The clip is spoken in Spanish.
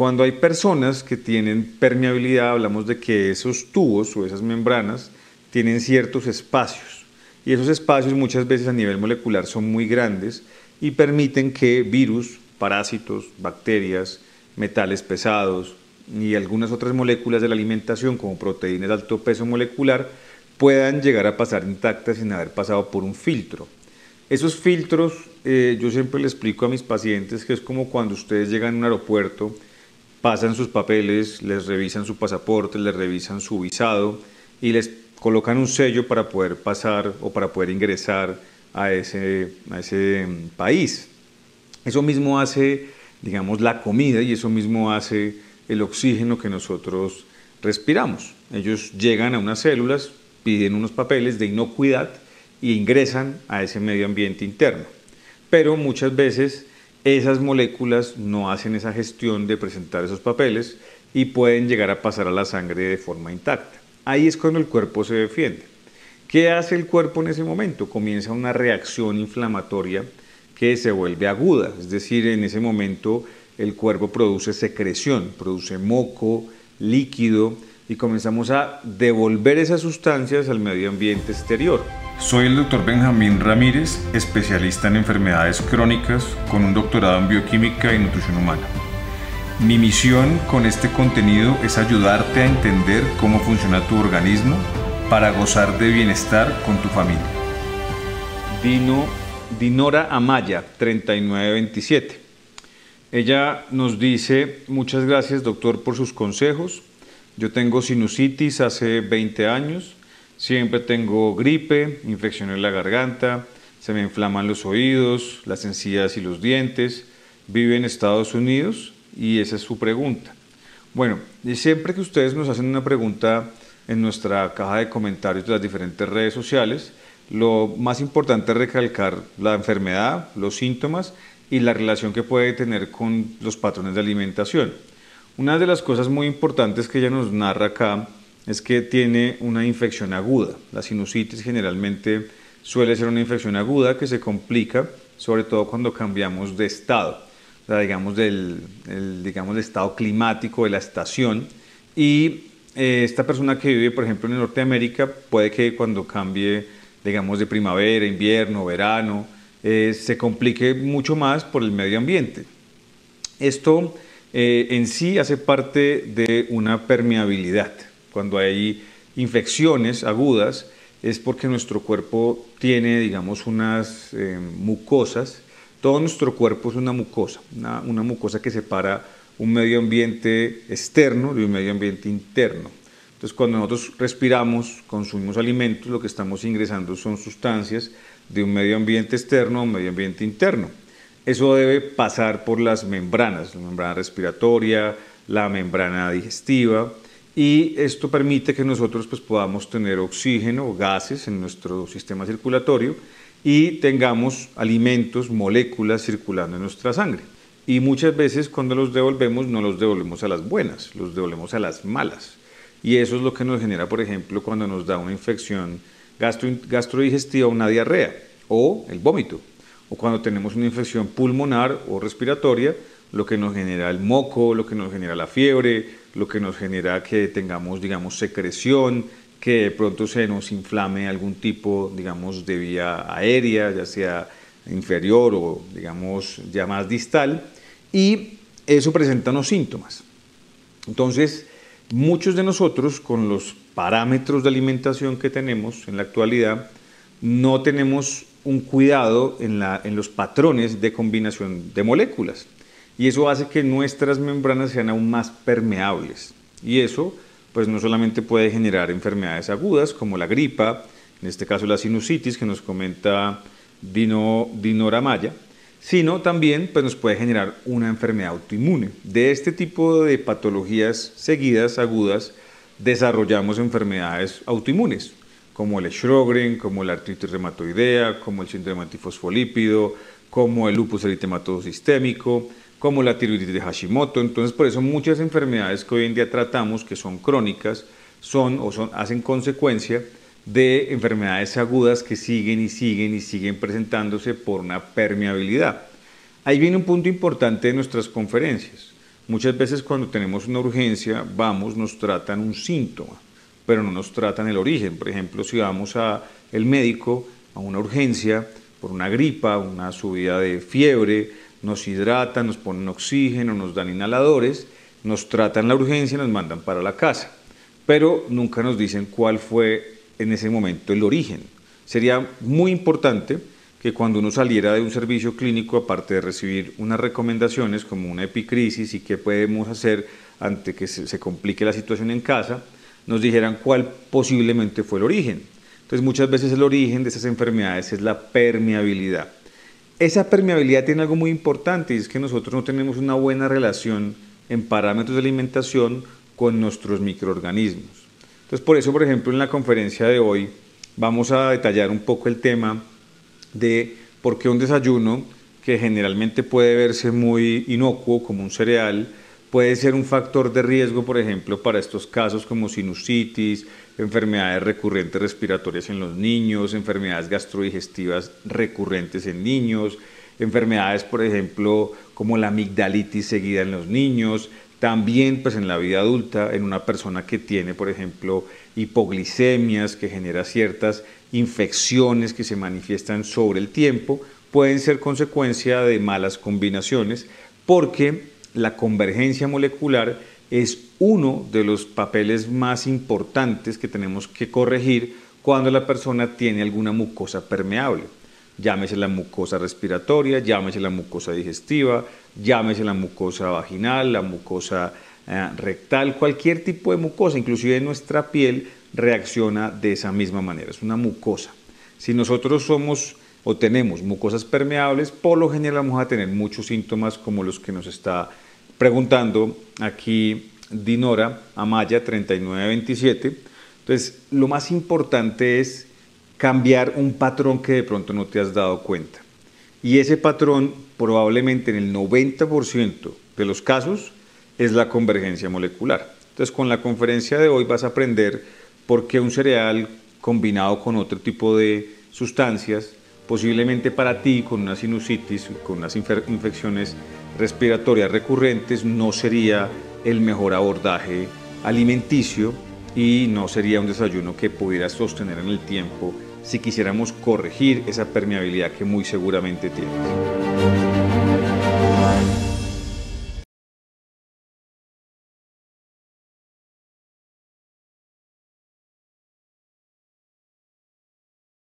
Cuando hay personas que tienen permeabilidad, hablamos de que esos tubos o esas membranas tienen ciertos espacios. Y esos espacios muchas veces a nivel molecular son muy grandes y permiten que virus, parásitos, bacterias, metales pesados y algunas otras moléculas de la alimentación como proteínas de alto peso molecular puedan llegar a pasar intactas sin haber pasado por un filtro. Esos filtros, eh, yo siempre les explico a mis pacientes que es como cuando ustedes llegan a un aeropuerto, pasan sus papeles, les revisan su pasaporte, les revisan su visado y les colocan un sello para poder pasar o para poder ingresar a ese, a ese mm, país. Eso mismo hace, digamos, la comida y eso mismo hace el oxígeno que nosotros respiramos. Ellos llegan a unas células, piden unos papeles de inocuidad y ingresan a ese medio ambiente interno. Pero muchas veces esas moléculas no hacen esa gestión de presentar esos papeles y pueden llegar a pasar a la sangre de forma intacta. Ahí es cuando el cuerpo se defiende. ¿Qué hace el cuerpo en ese momento? Comienza una reacción inflamatoria que se vuelve aguda, es decir, en ese momento el cuerpo produce secreción, produce moco, líquido, y comenzamos a devolver esas sustancias al medio ambiente exterior. Soy el doctor Benjamín Ramírez, especialista en enfermedades crónicas con un doctorado en bioquímica y nutrición humana. Mi misión con este contenido es ayudarte a entender cómo funciona tu organismo para gozar de bienestar con tu familia. Dino, Dinora Amaya, 3927. Ella nos dice, muchas gracias doctor por sus consejos, yo tengo sinusitis hace 20 años, siempre tengo gripe, infección en la garganta, se me inflaman los oídos, las encías y los dientes, vive en Estados Unidos y esa es su pregunta. Bueno, y siempre que ustedes nos hacen una pregunta en nuestra caja de comentarios de las diferentes redes sociales, lo más importante es recalcar la enfermedad, los síntomas y la relación que puede tener con los patrones de alimentación. Una de las cosas muy importantes que ella nos narra acá es que tiene una infección aguda. La sinusitis generalmente suele ser una infección aguda que se complica, sobre todo cuando cambiamos de estado, digamos del digamos, estado climático de la estación. Y eh, esta persona que vive, por ejemplo, en Norteamérica, puede que cuando cambie, digamos, de primavera, invierno, verano, eh, se complique mucho más por el medio ambiente. Esto eh, en sí hace parte de una permeabilidad. Cuando hay infecciones agudas es porque nuestro cuerpo tiene, digamos, unas eh, mucosas. Todo nuestro cuerpo es una mucosa, una, mucosa que separa un medio ambiente externo de un medio ambiente interno. Entonces, cuando nosotros respiramos, consumimos alimentos, lo que estamos ingresando son sustancias de un medio ambiente externo a un medio ambiente interno. Eso debe pasar por las membranas, la membrana respiratoria, la membrana digestiva, y esto permite que nosotros pues, podamos tener oxígeno gases en nuestro sistema circulatorio y tengamos alimentos, moléculas circulando en nuestra sangre. Y muchas veces cuando los devolvemos no los devolvemos a las buenas, los devolvemos a las malas. Y eso es lo que nos genera, por ejemplo, cuando nos da una infección gastro, gastrodigestiva, una diarrea o el vómito o cuando tenemos una infección pulmonar o respiratoria, lo que nos genera el moco, lo que nos genera la fiebre, lo que nos genera que tengamos, digamos, secreción, que de pronto se nos inflame algún tipo, digamos, de vía aérea, ya sea inferior o, digamos, ya más distal, y eso presenta unos síntomas. Entonces, muchos de nosotros, con los parámetros de alimentación que tenemos en la actualidad, no tenemos un cuidado en, los patrones de combinación de moléculas. Y eso hace que nuestras membranas sean aún más permeables. Y eso, pues no solamente puede generar enfermedades agudas como la gripa, en este caso la sinusitis que nos comenta Dino, Dinora Maya, sino también pues, nos puede generar una enfermedad autoinmune. De este tipo de patologías seguidas, agudas, desarrollamos enfermedades autoinmunes como el Sjögren, como la artritis reumatoidea, como el síndrome antifosfolípido, como el lupus eritematoso sistémico, como la tiroiditis de Hashimoto. Entonces, por eso muchas enfermedades que hoy en día tratamos, que son crónicas, son o son, hacen consecuencia de enfermedades agudas que siguen y siguen y siguen presentándose por una permeabilidad. Ahí viene un punto importante de nuestras conferencias. Muchas veces cuando tenemos una urgencia, vamos, nos tratan un síntoma, pero no nos tratan el origen. Por ejemplo, si vamos al médico a una urgencia por una gripa, una subida de fiebre, nos hidratan, nos ponen oxígeno, nos dan inhaladores, nos tratan la urgencia y nos mandan para la casa. Pero nunca nos dicen cuál fue en ese momento el origen. Sería muy importante que cuando uno saliera de un servicio clínico, aparte de recibir unas recomendaciones como una epicrisis y qué podemos hacer ante que se, complique la situación en casa, nos dijeran cuál posiblemente fue el origen. Entonces muchas veces el origen de esas enfermedades es la permeabilidad. Esa permeabilidad tiene algo muy importante y es que nosotros no tenemos una buena relación en parámetros de alimentación con nuestros microorganismos. Entonces por eso, por ejemplo, en la conferencia de hoy vamos a detallar un poco el tema de por qué un desayuno que generalmente puede verse muy inocuo como un cereal puede ser un factor de riesgo, por ejemplo, para estos casos como sinusitis, enfermedades recurrentes respiratorias en los niños, enfermedades gastrodigestivas recurrentes en niños, enfermedades, por ejemplo, como la amigdalitis seguida en los niños, también pues en la vida adulta, en una persona que tiene, por ejemplo, hipoglicemias, que genera ciertas infecciones que se manifiestan sobre el tiempo, pueden ser consecuencia de malas combinaciones, porque la convergencia molecular es uno de los papeles más importantes que tenemos que corregir cuando la persona tiene alguna mucosa permeable. Llámese la mucosa respiratoria, llámese la mucosa digestiva, llámese la mucosa vaginal, la mucosa eh, rectal, cualquier tipo de mucosa, inclusive nuestra piel reacciona de esa misma manera, es una mucosa. Si nosotros somos o tenemos mucosas permeables, por lo general vamos a tener muchos síntomas como los que nos está preguntando aquí Dinora Amaya 3927. Entonces, lo más importante es cambiar un patrón que de pronto no te has dado cuenta. Y ese patrón probablemente en el 90% de los casos es la convergencia molecular. Entonces, con la conferencia de hoy vas a aprender por qué un cereal combinado con otro tipo de sustancias, posiblemente para ti con una sinusitis, con unas infecciones respiratorias recurrentes, no sería el mejor abordaje alimenticio y no sería un desayuno que pudieras sostener en el tiempo si quisiéramos corregir esa permeabilidad que muy seguramente tienes.